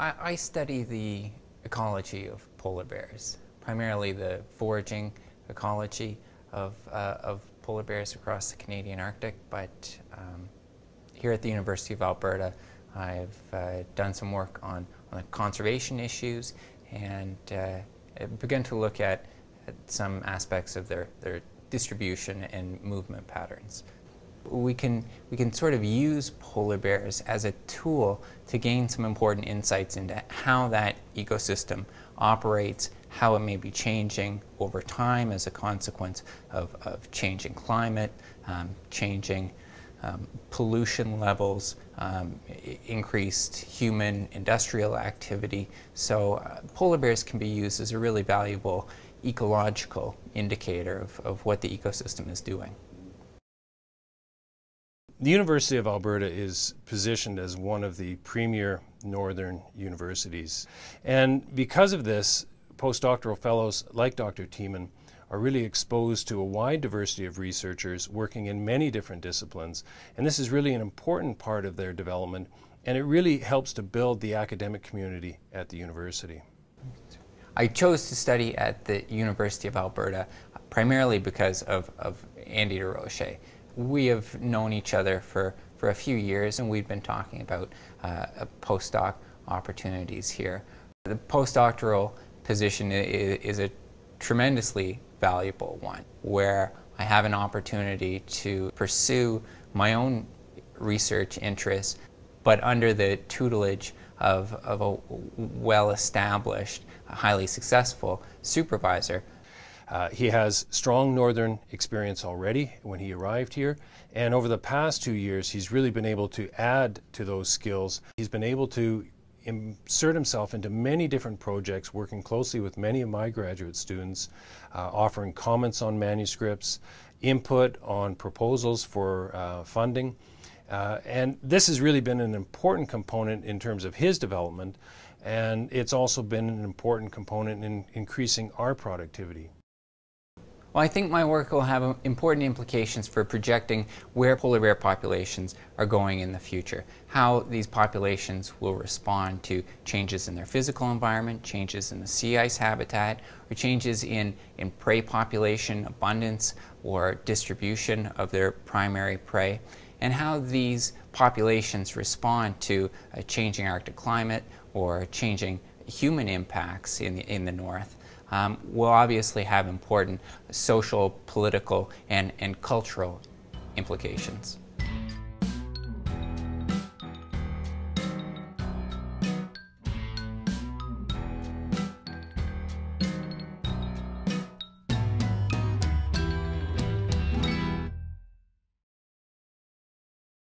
I, I study the ecology of polar bears, primarily the foraging ecology of, uh, of polar bears across the Canadian Arctic, but um, here at the University of Alberta, I've uh, done some work on, on the conservation issues and uh, begun to look at, at, some aspects of their, their distribution and movement patterns. We can, we can sort of use polar bears as a tool to gain some important insights into how that ecosystem operates, how it may be changing over time as a consequence of, of changing climate, um, changing um, pollution levels, um, increased human industrial activity. So uh, polar bears can be used as a really valuable ecological indicator of, of what the ecosystem is doing. The University of Alberta is positioned as one of the premier northern universities. And because of this, postdoctoral fellows like Dr. Thiemann are really exposed to a wide diversity of researchers working in many different disciplines. And this is really an important part of their development, and it really helps to build the academic community at the university. I chose to study at the University of Alberta primarily because of, of Andy Derocher we have known each other for, for a few years and we've been talking about uh, postdoc opportunities here. The postdoctoral position is, is a tremendously valuable one where I have an opportunity to pursue my own research interests but under the tutelage of, of a well-established, highly successful supervisor uh, he has strong northern experience already when he arrived here, and over the past two years, he's really been able to add to those skills. He's been able to insert himself into many different projects, working closely with many of my graduate students, uh, offering comments on manuscripts, input on proposals for uh, funding. Uh, and this has really been an important component in terms of his development, and it's also been an important component in increasing our productivity. Well, I think my work will have uh, important implications for projecting where polar bear populations are going in the future, how these populations will respond to changes in their physical environment, changes in the sea ice habitat, or changes in, in prey population abundance or distribution of their primary prey, and how these populations respond to a changing Arctic climate or changing human impacts in the, in the north um, will obviously have important social, political, and, and cultural implications.